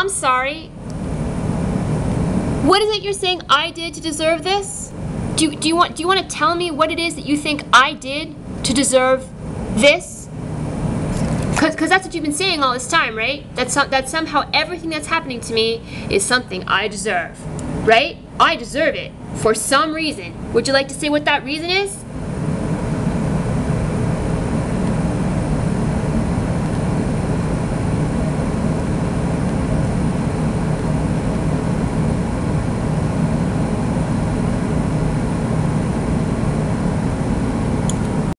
I'm sorry. What is it you're saying I did to deserve this? Do, do you want do you want to tell me what it is that you think I did to deserve this? Cause, Cause that's what you've been saying all this time, right? That that somehow everything that's happening to me is something I deserve, right? I deserve it for some reason. Would you like to say what that reason is?